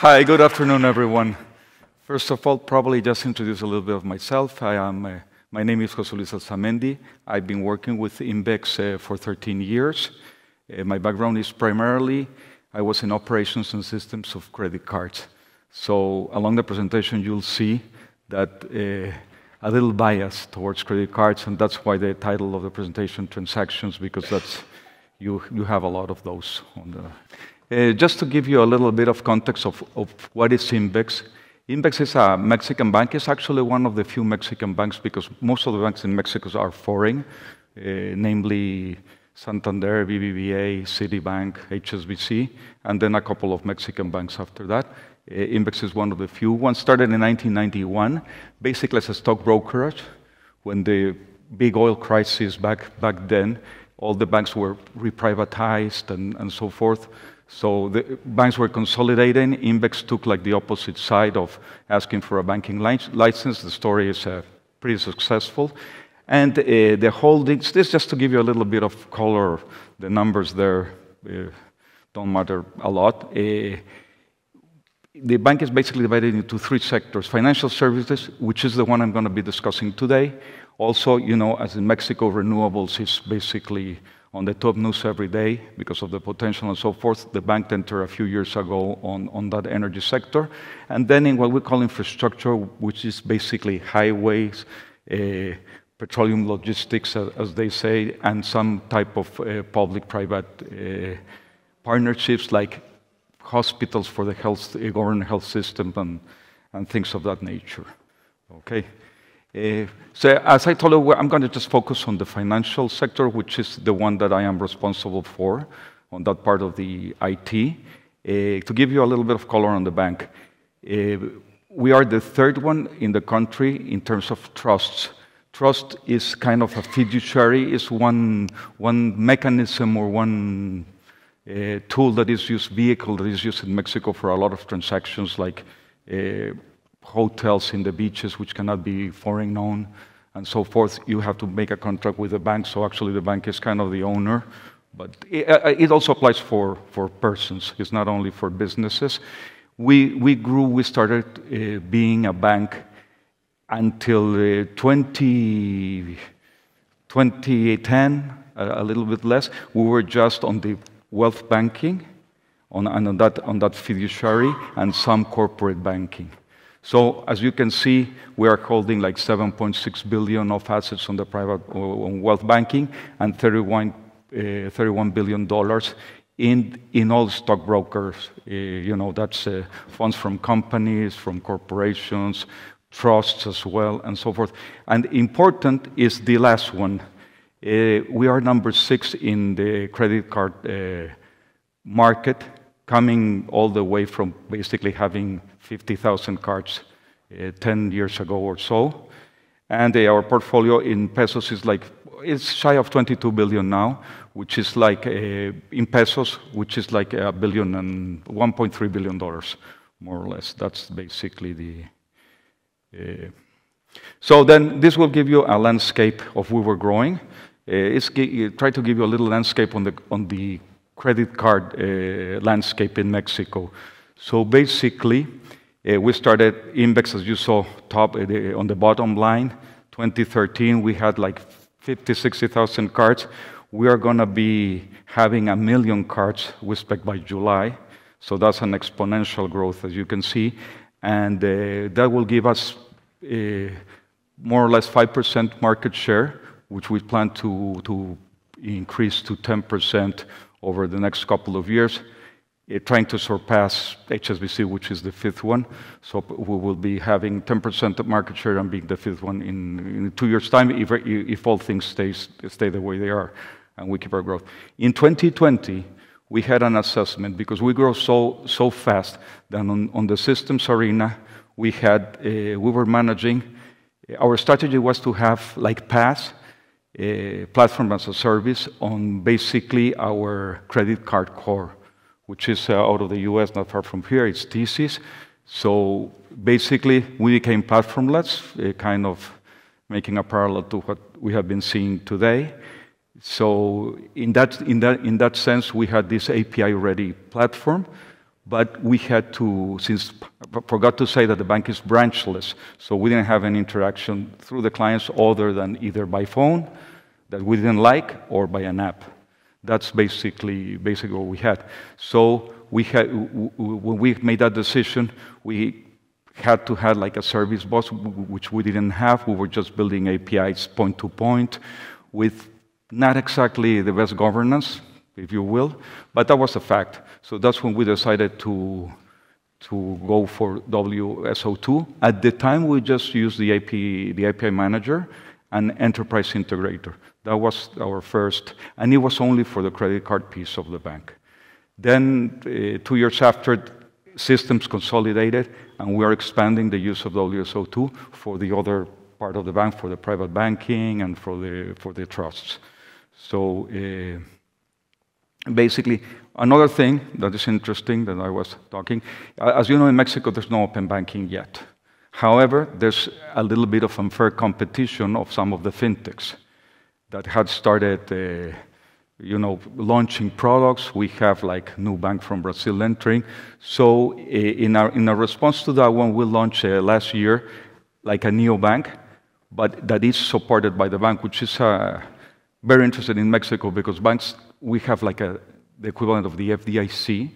Hi, good afternoon, everyone. First of all, probably just introduce a little bit of myself. I am, uh, my name is José Luis Alzamendi. I've been working with Invex uh, for 13 years. Uh, my background is primarily, I was in operations and systems of credit cards. So along the presentation, you'll see that uh, a little bias towards credit cards, and that's why the title of the presentation, Transactions, because that's, you, you have a lot of those on the, uh, just to give you a little bit of context of, of what is Invex. Invex is a Mexican bank. It's actually one of the few Mexican banks because most of the banks in Mexico are foreign, uh, namely Santander, BBVA, Citibank, HSBC, and then a couple of Mexican banks after that. Uh, Invex is one of the few. One started in 1991, basically as a stock brokerage. When the big oil crisis back, back then, all the banks were reprivatized and, and so forth. So the banks were consolidating. Invex took like the opposite side of asking for a banking license. The story is uh, pretty successful. And uh, the holdings, this just to give you a little bit of color, the numbers there uh, don't matter a lot. Uh, the bank is basically divided into three sectors. Financial services, which is the one I'm going to be discussing today. Also, you know, as in Mexico, renewables is basically on the top news every day because of the potential and so forth. The bank entered a few years ago on, on that energy sector. And then in what we call infrastructure, which is basically highways, uh, petroleum logistics, as they say, and some type of uh, public-private uh, partnerships like hospitals for the health, uh, government health system and, and things of that nature. Okay. Uh, so as I told you, I'm going to just focus on the financial sector, which is the one that I am responsible for, on that part of the IT. Uh, to give you a little bit of color on the bank, uh, we are the third one in the country in terms of trusts. Trust is kind of a fiduciary, is one, one mechanism or one uh, tool that is used, vehicle that is used in Mexico for a lot of transactions like uh, hotels in the beaches which cannot be foreign known and so forth. You have to make a contract with the bank, so actually the bank is kind of the owner. But it, uh, it also applies for, for persons, it's not only for businesses. We, we grew, we started uh, being a bank until uh, 20, 2010, a, a, little bit less. We were just on the wealth banking, on, on, that, on that fiduciary, and some corporate banking. So as you can see, we are holding like 7.6 billion of assets on the private wealth banking and 31, uh, 31 billion dollars in, in all stockbrokers. Uh, you know, that's uh, funds from companies, from corporations, trusts as well, and so forth. And important is the last one. We are number six in the credit card market coming all the way from basically having 50,000 cards uh, 10 years ago or so. And uh, our portfolio in pesos is like, it's shy of 22 billion now, which is like, uh, in pesos, which is like a billion and 1.3 billion dollars, more or less. That's basically the. Uh, so then this will give you a landscape of where we're growing. Uh, it's try to give you a little landscape on the, on the credit card uh, landscape in Mexico. So basically, uh, we started Invex, as you saw top uh, on the bottom line. 2013, we had like 50, 60,000 cards. We are going to be having a million cards, we expect by July. So that's an exponential growth, as you can see. And uh, that will give us uh, more or less 5% market share, which we plan to, to increase to 10% over the next couple of years, uh, trying to surpass HSBC, which is the fifth one. So we will be having 10% of market share and being the fifth one in, in two years' time if, if all things stays, stay the way they are and we keep our growth. In 2020, we had an assessment because we grow so, so fast that on, on the systems arena, we, had, uh, we were managing, our strategy was to have like PaaS, platform as a service on basically our credit card core, which is uh, out of the US, not far from here. It's TSYS. So basically, we became platformless, uh, kind of making a parallel to what we have been seeing today. So in that, in that, in that sense, we had this API-ready platform. but we had to, since Forgot to say that the bank is branchless, so we didn't have any interaction through the clients other than either by phone that we didn't like or by an app. That's basically basically what we had. So we had when we made that decision, we had to have like a service bus, which we didn't have. We were just building APIs point to point with not exactly the best governance, if you will, but that was a fact. So that's when we decided to, to go for WSO2. At the time, we just used the API, the API manager and enterprise integrator. That was our first, and it was only for the credit card piece of the bank. Then, uh, two years after, systems consolidated, and we are expanding the use of WSO2 for the other part of the bank, for the private banking and for the, for the trusts. So uh, basically, another thing that is interesting that I was talking, as you know, in Mexico, there's no open banking yet. However, there's a little bit of unfair competition of some of the fintechs that had started, uh, you know, launching products. We have like Nubank from Brazil entering. So in our in our response to that one, we launched uh, last year like a neo bank, but that is supported by the bank, which is uh, very interested in Mexico because banks, we have like a, the equivalent of the FDIC.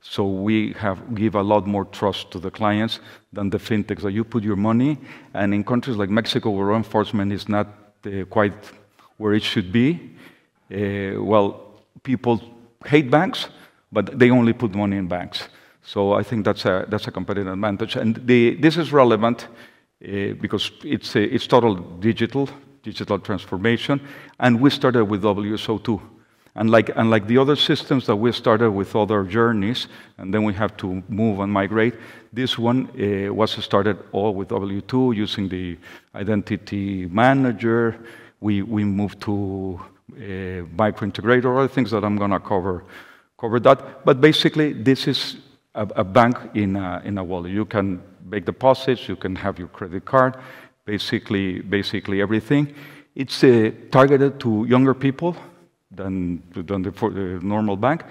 So we have give a lot more trust to the clients than the fintechs that you put your money. And in countries like Mexico, where law enforcement is not uh, quite where it should be, uh, well, people hate banks, but they only put money in banks. So I think that's a, that's a competitive advantage. And the, this is relevant uh, because it's, it's total digital digital transformation, and we started with WSO2. Unlike, unlike the other systems that we started with other journeys, and then we have to move and migrate, this one uh, was started all with W2 using the identity manager. We, we moved to uh, microintegrator, other things that I'm going to cover, cover that. But basically, this is a, a bank in a, in a wallet. You can make deposits, you can have your credit card, basically, basically everything. It's uh, targeted to younger people than, than the, the normal bank.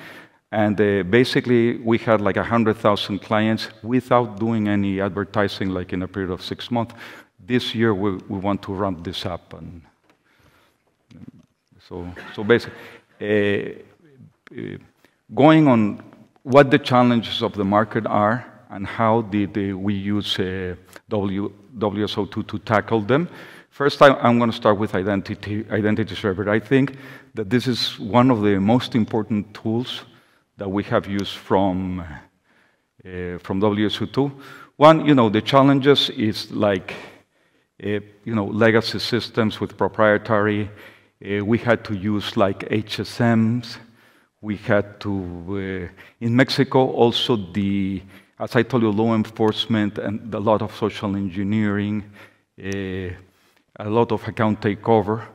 And uh, basically, we had like 100,000 clients without doing any advertising, like in a period of six months. This year, we, we want to ramp this up. And so, so basically, uh, uh going on what the challenges of the market are and how did we use uh, w, WSO2 to tackle them. First, I, am going to start with identity, identity server. I think that this is one of the most important tools that we have used from, uh, from WSO2. One, you know, the challenges is like, uh, you know, legacy systems with proprietary. Uh, we had to use like HSMs. We had to, in Mexico, also the as I told you, law enforcement and a lot of social engineering, a lot of account takeover.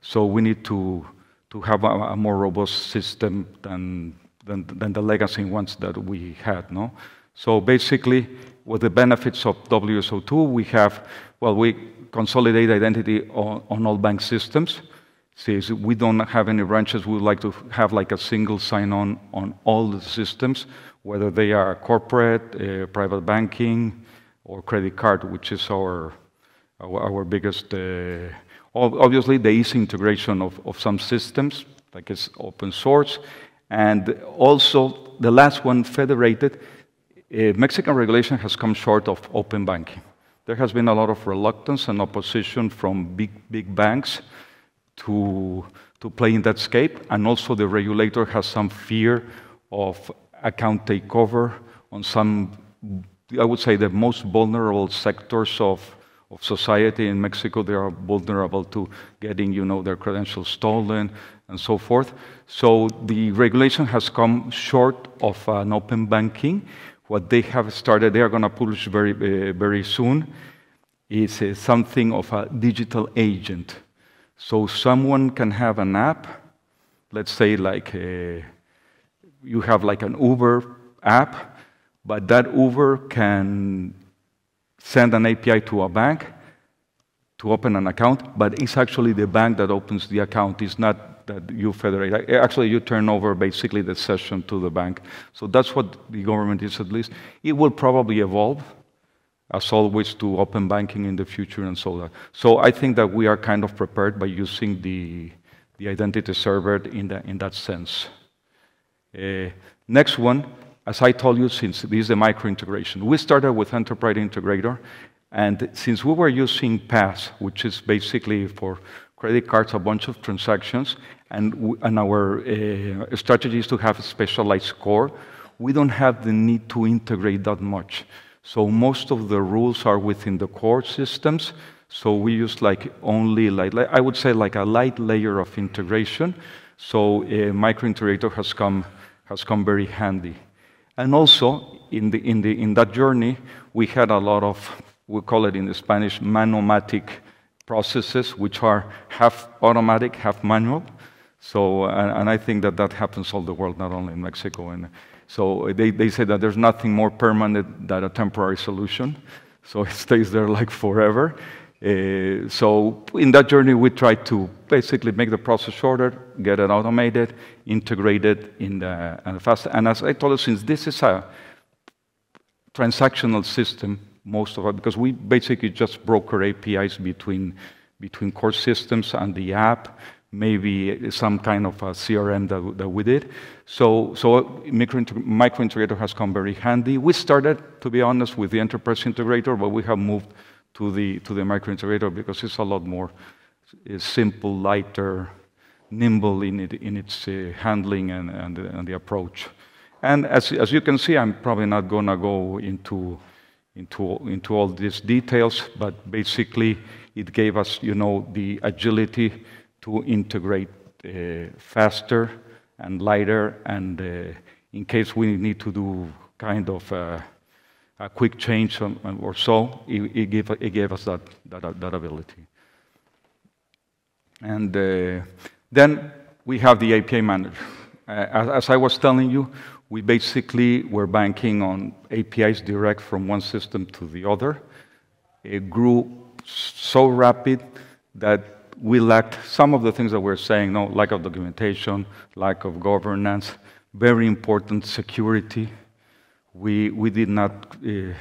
So we need to, to have a, a more robust system than, than, than, the legacy ones that we had. No? So basically, with the benefits of WSO2, we have, well, we consolidate identity on, on all bank systems. Says we don't have any branches, we would like to have like a single sign-on on all the systems whether they are corporate, uh, private banking, or credit card, which is our, our, our biggest. Uh, obviously, the easy integration of, of some systems, like it's open source, and also the last one, federated. Uh, Mexican regulation has come short of open banking. There has been a lot of reluctance and opposition from big, big banks to, to play in that scape, and also the regulator has some fear of account takeover on some, I would say, the most vulnerable sectors of, of society in Mexico. They are vulnerable to getting, you know, their credentials stolen and so forth. So the regulation has come short of an open banking. What they have started, they are going to publish very, uh, very soon, is uh, something of a digital agent. So someone can have an app, let's say like uh, you have like an Uber app, but that Uber can send an API to a bank to open an account, but it's actually the bank that opens the account. It's not that you federate. Actually, you turn over basically the session to the bank. So that's what the government is at least. It will probably evolve, as always, to open banking in the future and so on. So I think that we are kind of prepared by using the, the identity server in, the, in that sense. Uh, next one, as I told you, since this is a micro integration, we started with Enterprise Integrator, and since we were using PaaS, which is basically for credit cards, a bunch of transactions, and, and our uh, strategy is to have a specialized core, we don't have the need to integrate that much. So most of the rules are within the core systems. So we use like only like, I would say like a light layer of integration. So uh, Micro Integrator has come has come very handy. And also in the in the in that journey, we had a lot of we call it in the Spanish manomatic processes, which are half automatic, half manual. So, and, and, I think that that happens all the world, not only in Mexico. And so they, they say that there's nothing more permanent than a temporary solution. So it stays there like forever. Uh, so in that journey, we try to basically make the process shorter, get it automated, integrated in the and fast. And as I told you, since this is a transactional system, most of it, because we basically just broker APIs between, between core systems and the app, maybe some kind of a CRM that, that we did. So, so micro, micro integrator has come very handy. We started, to be honest, with the enterprise integrator, but we have moved to the, to the micro integrator because it's a lot more simple, lighter, nimble in, it, in its uh, handling and, and, and, the approach. And as, as you can see, I'm probably not going to go into into, into all these details, but basically it gave us, you know, the agility to integrate uh, faster and lighter, and uh, in case we need to do kind of a, quick change or so, it, it, gave, it gave us that, that, that ability. And uh, then we have the API manager. Uh, as, as I was telling you, we basically were banking on APIs direct from one system to the other. It grew so rapid that we lacked some of the things that we're saying, no, lack of documentation, lack of governance, very important security. We, we did not, uh,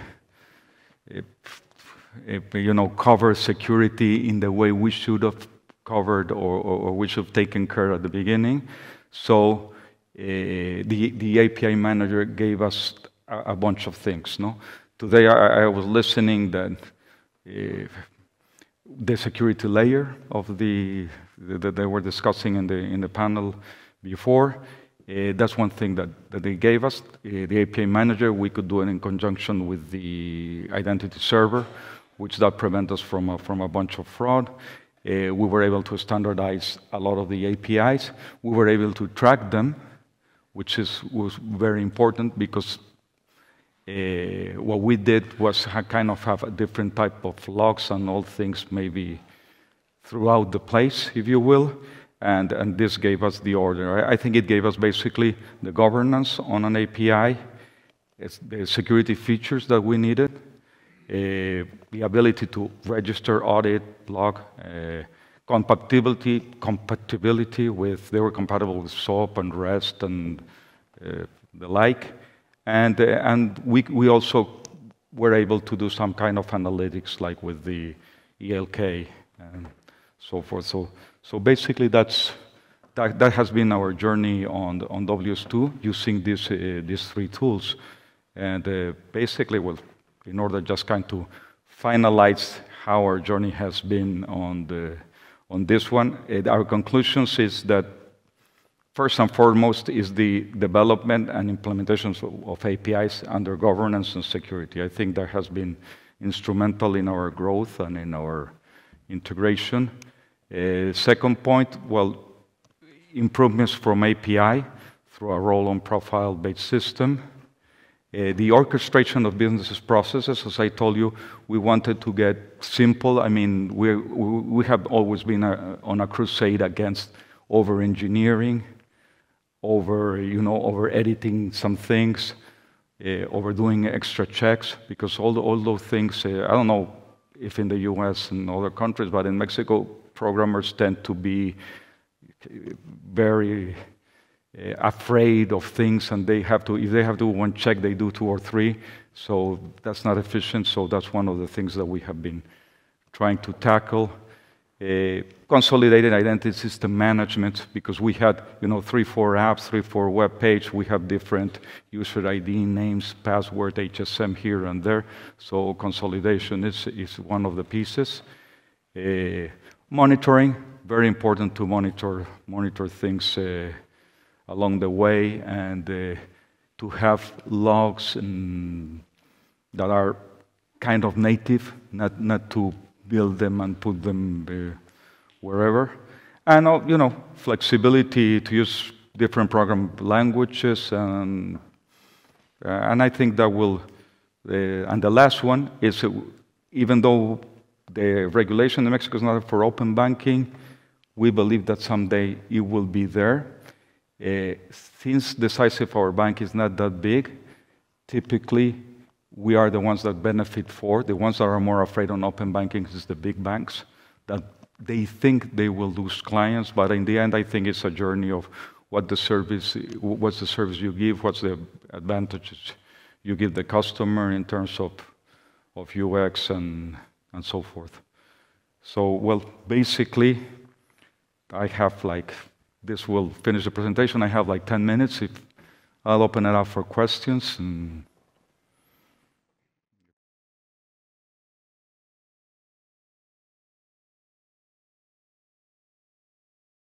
uh, you know, cover security in the way we should have covered or, or, or we should have taken care at the beginning. So uh, the, the API manager gave us a, a bunch of things. No? Today I, I was listening that uh, the security layer of the that they were discussing in the in the panel before. Uh, that's one thing that, that they gave us. Uh, the API manager, we could do it in conjunction with the identity server, which that prevent us from a, from a bunch of fraud. Uh, we were able to standardize a lot of the APIs. We were able to track them which is, was very important because uh, what we did was kind of have a different type of logs and all things maybe throughout the place, if you will. And, and this gave us the order. I, I think it gave us basically the governance on an API, the security features that we needed, uh, the ability to register, audit, log, uh, compatibility compatibility with they were compatible with SOAP and REST and uh, the like, and uh, and we we also were able to do some kind of analytics like with the ELK and so forth. So so basically that's. That, that has been our journey on, on WS2 using these, uh, these three tools. And uh, basically, well, in order just kind to finalize how our journey has been on the on this one. Our conclusions is that first and foremost is the development and implementation of APIs under governance and security. I think that has been instrumental in our growth and in our integration. Uh, second point, well, improvements from API through a role-on profile-based system. Uh, the orchestration of business processes, as I told you, we wanted to get simple. I mean, we we have always been a, on a crusade against over engineering, over you know, over editing some things, uh, overdoing extra checks, because all the, all those things. Uh, I don't know if in the U.S. and other countries, but in Mexico, programmers tend to be very uh, afraid of things and they have to if they have to do one check they do two or three. So that's not efficient. So that's one of the things that we have been trying to tackle. Uh, consolidated identity system management because we had you know three four apps three four web page. We have different user id names password hsm here and there. So consolidation is, is one of the pieces. Uh, monitoring very important to monitor monitor things uh, along the way and uh, to have logs that are kind of native not not to build them and put them uh, wherever. And, uh, you know, flexibility to use different program languages. And, uh, and I think that will, uh, and the last one is even though the regulation in Mexico is not for open banking, we believe that someday it will be there. Uh, since the size of our bank is not that big, typically we are the ones that benefit for. The ones that are more afraid on open banking is the big banks that they think they will lose clients, but in the end, I think it's a journey of what the service, what's the service you give, what's the advantages you give the customer in terms of, of UX and, and so forth. So, well, basically, I have like, this will finish the presentation. I have like 10 minutes. If I'll open it up for questions. And